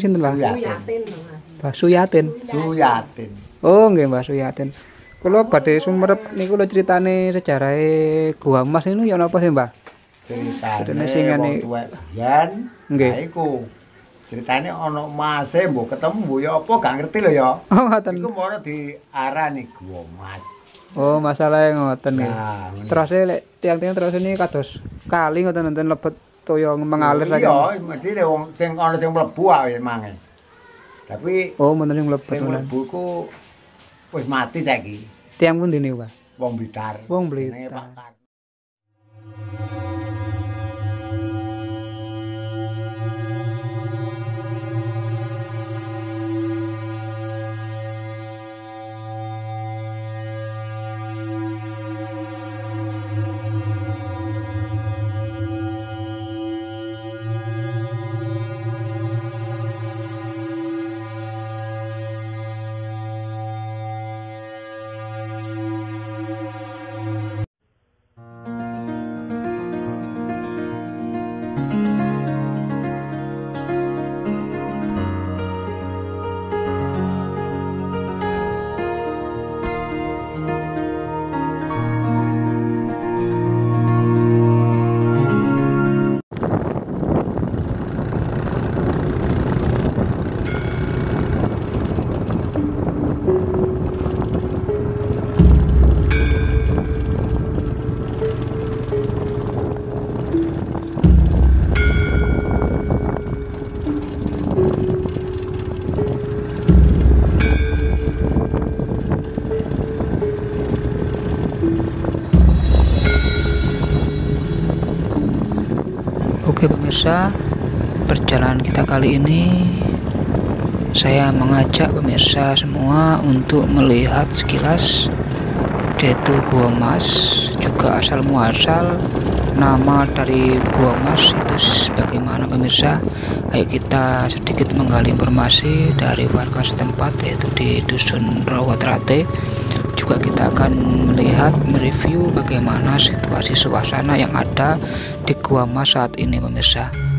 sinten? Suyatin. Mas. Mbah Suyatin. Suyatin. Oh, nggih Mbah Suyatin. Kula badhe sumerep niku lho critane sejarahe Gua Emas ini ya napa sih, Mbah? Ceritane Ceritane sing ngene- biyen. Nggih. Iku. Ceritane ana mase mbok ketemu ya apa gak ngerti lho ya. Oh, ngoten. Iku mau diarani gua mas. Oh, masalahnya ngoten nggih. Terus lek tiang-tiang terus ini kados kali ngoten nonton lebet toyo mengalir Iya, mesti wong sing ana sing mlebu ae mange. Tapi Oh, bener sing mlebet sing mlebu ku wis mati saiki. Tiang pundi niku, Pak? Wong Blitar. Wong Blitar. Pemirsa, perjalanan kita kali ini saya mengajak pemirsa semua untuk melihat sekilas yaitu Gua Mas, juga asal muasal nama dari Gua Mas itu bagaimana pemirsa. Ayo kita sedikit menggali informasi dari warga setempat yaitu di Dusun Rawatrate. Juga kita akan melihat mereview bagaimana situasi suasana yang ada di Gua Mas saat ini pemirsa.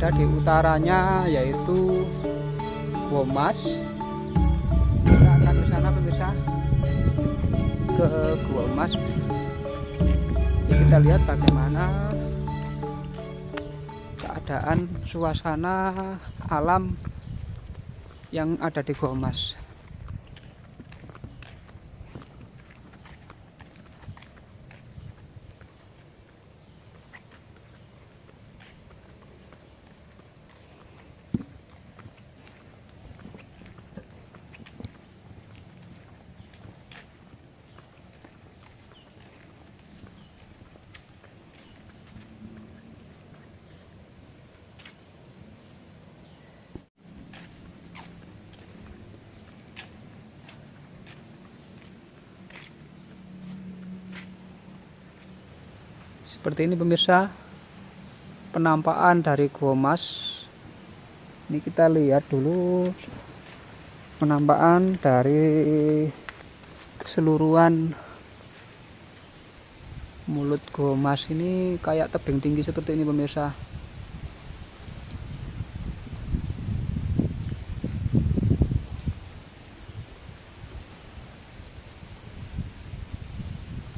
Berada di utaranya yaitu Womas. Kita akan ke sana pemirsa ke Gua Emas. Ini kita lihat bagaimana keadaan suasana alam yang ada di Gua Emas. Seperti ini pemirsa. Penampakan dari Gua Mas. Ini kita lihat dulu penampakan dari keseluruhan mulut Gua Mas. Ini kayak tebing tinggi seperti ini pemirsa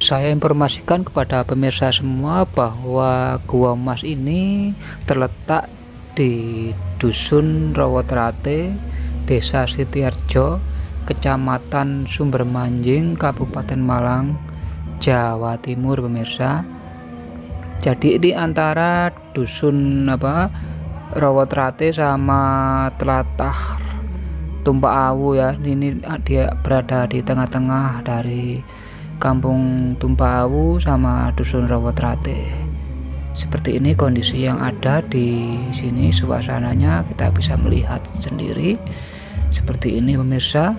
saya informasikan kepada pemirsa semua bahwa Gua Mas ini terletak di Dusun Rawotrate, Desa Sitiarjo, Kecamatan Sumbermanjing, Kabupaten Malang, Jawa Timur, pemirsa. Jadi di antara dusun apa Rawotrate sama Telatah Tumpak Awu ya. Ini dia berada di tengah-tengah dari Kampung Tumpawu sama Dusun Rawotrate. Seperti ini kondisi yang ada di sini suasananya kita bisa melihat sendiri. Seperti ini pemirsa.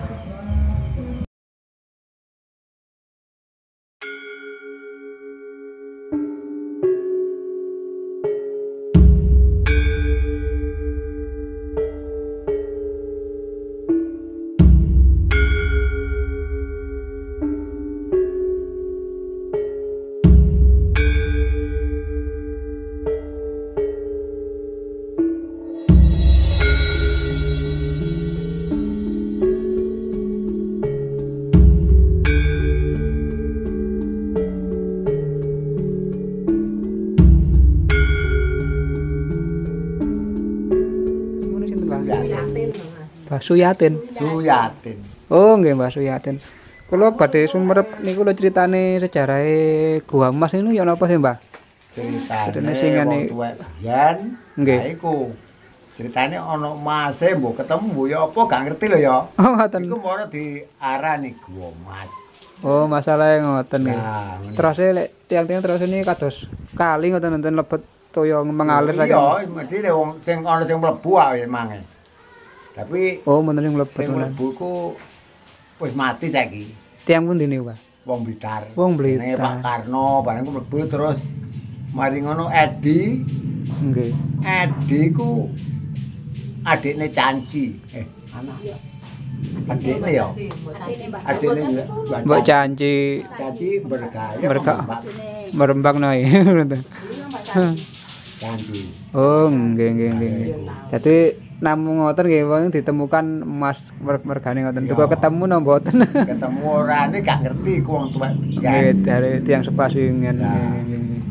Suyatin. Suyatin. Oh, nggih Mbah Suyatin. Kula badhe sumerep niku lho critane sejarahe Gua Mas ini ya napa sih, Mbah? Ceritane sing ngene- biyen. Nggih. Nah, iku. Ceritane ana mase mbok ketemu ya apa gak ngerti lho ya. Oh, ngoten. Iku mau diarani gua mas. Oh, masalahnya ngoten nggih. Nah. Terus lek tiang-tiang terus ini kados kali ngoten nonton lebet toyo mengalir Iya, mesti wong sing ana sing mlebu ae mange. Tapi Oh, sing mlebet sing ngoten. mlebu ku wis mati saiki. Tiang pun dini, Pak. Wong Blitar. Wong Blitar. Jenenge Pak Karno, bareng ku mlebu terus mari ngono Edi, Nggih. Edi ku adikne Canci. Eh, anak. Adikne ya. Adikne ya. Mbok janji Canci bergaya Berga- Mbak merembang noy. Canci. oh, nggih nggih nggih. nggih. Jadi namung ngoten nggih wong ditemukan emas mer- mergane ngoten. Iya. Duka ketemu no mboten. Ketemu orane gak ngerti ku wong tuwek. Nggih dari tiang sepasingan. Nggih, nggih, nggih.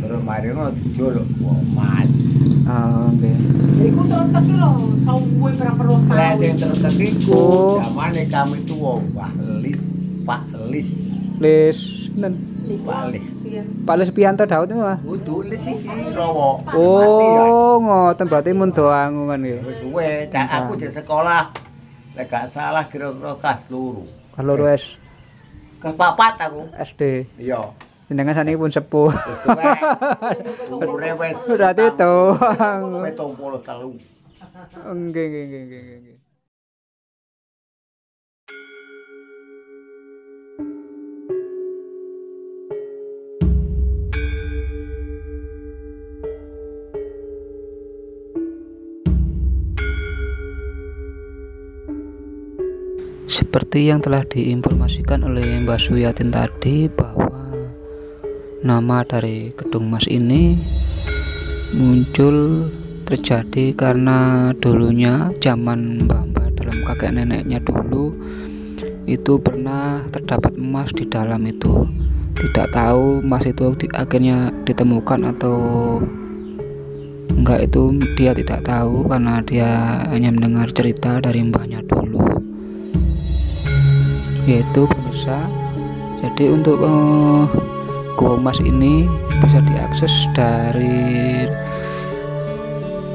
Terus mari ngono dijuluk wong mas. Oh, nggih. Iku tertek lho, suwe berapa Lah tahun. sing tertek iku Oh. zamane kami tuwa Pak Lis, Pak Lis, Lis nen Pak Lis. Pak Lis Pianto Daud niku, Mas. Kudu lis iki rawa. Ya. Oh, ngoten berarti mun doangu kan nggih. Wis suwe, Cak, aku di sekolah. Lek gak salah kira-kira kelas loro. Kalau wis Kelas papat aku. SD. Iya. Jenengan saniki pun sepuh. Wis wis Berarti doang. Wis 33. Nggih nggih nggih nggih nggih. Seperti yang telah diinformasikan oleh Mbak Suyatin tadi bahwa nama dari gedung mas ini muncul terjadi karena dulunya zaman mbah-mbah dalam kakek neneknya dulu itu pernah terdapat emas di dalam itu. Tidak tahu emas itu di- akhirnya ditemukan atau enggak itu dia tidak tahu karena dia hanya mendengar cerita dari mbahnya dulu yaitu pemirsa. Jadi untuk eh, gua emas ini bisa diakses dari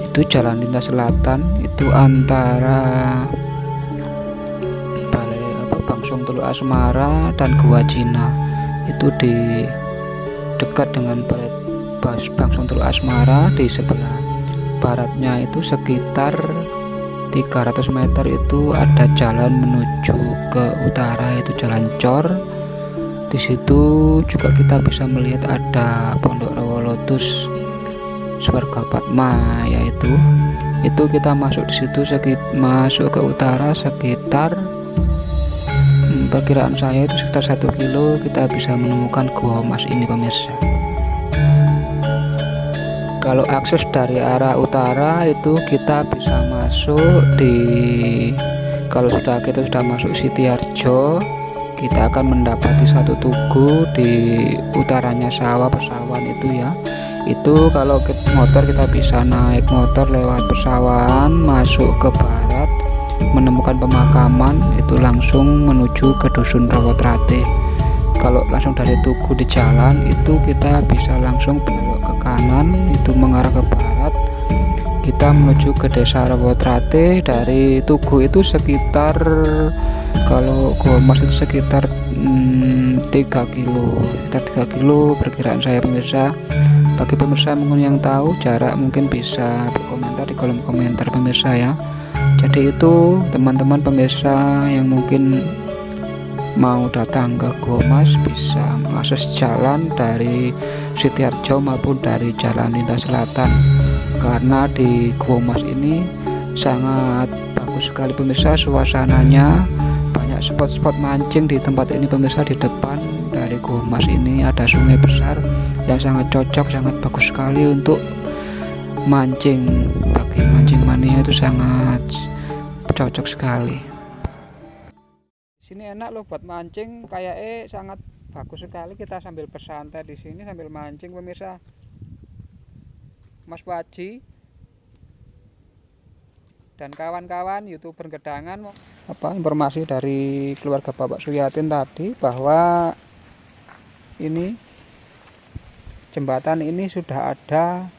itu jalan lintas selatan itu antara balai apa Bangsung Teluk Asmara dan Gua Cina. Itu di dekat dengan balai Bangsung Teluk Asmara di sebelah baratnya itu sekitar 300 meter itu ada jalan menuju ke utara itu jalan Cor. Di situ juga kita bisa melihat ada Pondok Rawa situs Swarga Padma yaitu itu kita masuk di situ sekit masuk ke utara sekitar hmm, perkiraan saya itu sekitar satu kilo kita bisa menemukan gua emas ini pemirsa kalau akses dari arah utara itu kita bisa masuk di kalau sudah kita sudah masuk Sitiarjo kita akan mendapati satu tugu di utaranya sawah pesawan itu ya. Itu kalau motor kita bisa naik motor lewat pesawahan masuk ke barat menemukan pemakaman itu langsung menuju ke dusun Rawotrate kalau langsung dari tugu di jalan itu kita bisa langsung belok ke kanan itu mengarah ke barat. Kita menuju ke desa Rawotrate dari tugu itu sekitar kalau Gomas itu sekitar hmm, 3 kilo sekitar 3 kilo perkiraan saya pemirsa. Bagi pemirsa mungkin yang tahu jarak mungkin bisa berkomentar di kolom komentar pemirsa ya. Jadi itu teman-teman pemirsa yang mungkin mau datang ke Gomas bisa mengakses jalan dari Sitiarjo maupun dari Jalan Lintas Selatan. Karena di Gomas ini sangat bagus sekali pemirsa suasananya. Banyak spot-spot mancing di tempat ini pemirsa di depan dari Gomas ini. Ada sungai besar yang sangat cocok sangat bagus sekali untuk mancing. Bagi mancing mania itu sangat cocok sekali sini enak loh buat mancing kayak eh sangat bagus sekali. Kita sambil bersantai di sini sambil mancing pemirsa. Mas Waji dan kawan-kawan youtuber gedangan apa informasi dari keluarga Bapak Suyatin tadi bahwa ini jembatan ini sudah ada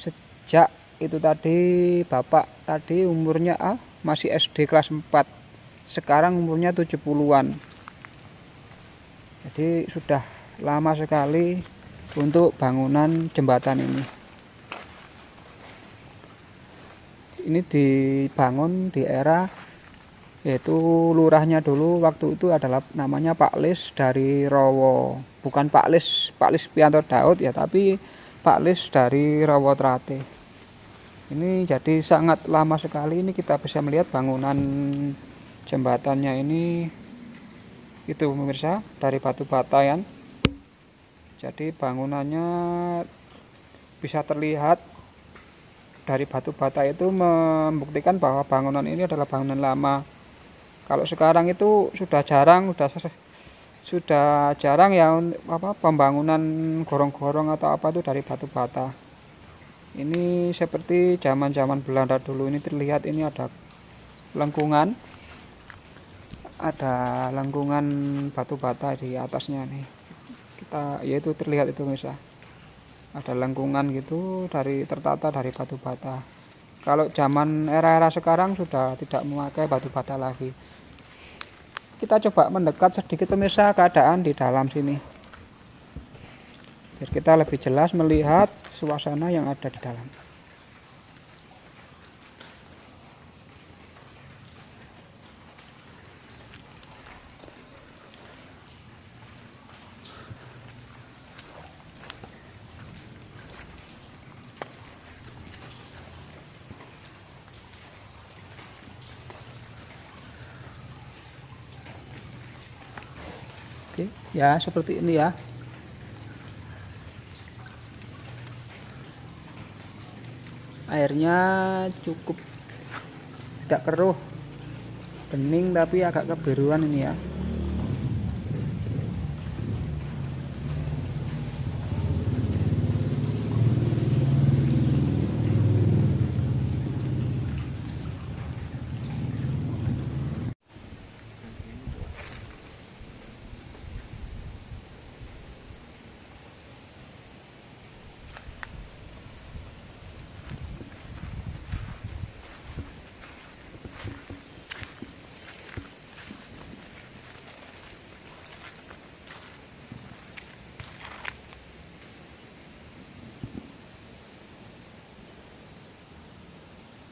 sejak itu tadi bapak tadi umurnya ah, masih SD kelas 4 sekarang umurnya 70-an jadi sudah lama sekali untuk bangunan jembatan ini. Ini dibangun di era yaitu lurahnya dulu waktu itu adalah namanya Pak Lis dari Rowo. Bukan Pak Lis Pak Lis Pianto Daud ya tapi Pak Lis dari Rowo Trate. Ini jadi sangat lama sekali ini kita bisa melihat bangunan jembatannya ini itu pemirsa dari batu bata ya jadi bangunannya bisa terlihat dari batu bata itu membuktikan bahwa bangunan ini adalah bangunan lama. Kalau sekarang itu sudah jarang sudah sudah jarang ya apa pembangunan gorong-gorong atau apa itu dari batu bata. Ini seperti zaman-zaman Belanda dulu ini terlihat ini ada lengkungan ada lengkungan batu bata di atasnya nih. Kita yaitu terlihat itu misal ada lengkungan gitu dari tertata dari batu bata. Kalau zaman era-era sekarang sudah tidak memakai batu bata lagi. Kita coba mendekat sedikit pemirsa keadaan di dalam sini. Biar kita lebih jelas melihat suasana yang ada di dalam Oke, ya seperti ini ya. Airnya cukup tidak keruh, bening tapi agak kebiruan ini ya.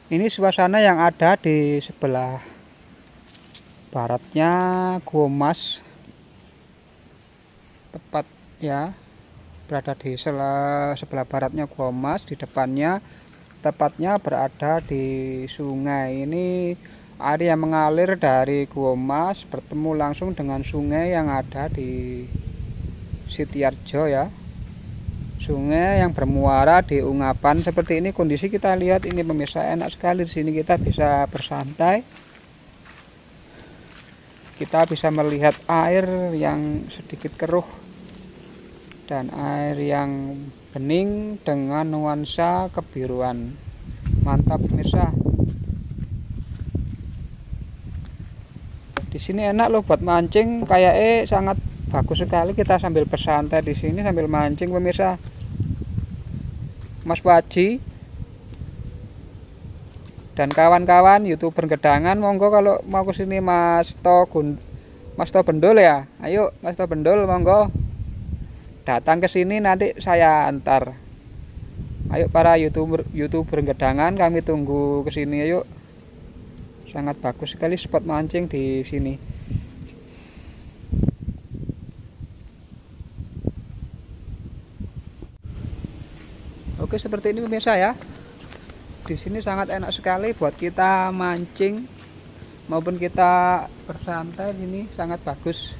Ini suasana yang ada di sebelah baratnya Gomas. Tepat ya. Berada di sebelah, sebelah baratnya Gua Mas di depannya. Tepatnya berada di sungai. Ini air yang mengalir dari Gua Mas bertemu langsung dengan sungai yang ada di Sitiarjo ya sungai yang bermuara di Ungapan. Seperti ini kondisi kita lihat. Ini pemirsa enak sekali. Di sini kita bisa bersantai. Kita bisa melihat air yang sedikit keruh dan air yang bening dengan nuansa kebiruan. Mantap pemirsa. Di sini enak loh buat mancing. Kayak eh sangat bagus sekali kita sambil bersantai di sini sambil mancing pemirsa Mas Waji dan kawan-kawan youtuber gedangan monggo kalau mau ke sini Mas Togun Mas To Bendol ya. Ayo Mas To Bendol monggo. Datang ke sini nanti saya antar. Ayo para youtuber youtuber gedangan kami tunggu ke sini ayo. Sangat bagus sekali spot mancing di sini Oke seperti ini pemirsa ya. Di sini sangat enak sekali buat kita mancing maupun kita bersantai. Ini sangat bagus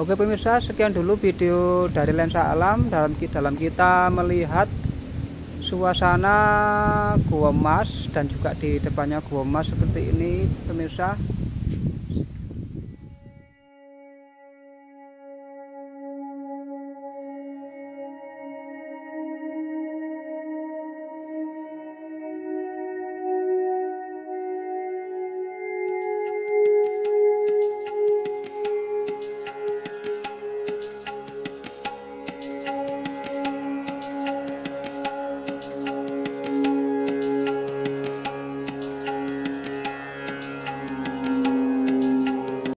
Oke pemirsa, sekian dulu video dari lensa alam dalam dalam kita melihat suasana Gua Mas dan juga di depannya Gua Mas seperti ini pemirsa.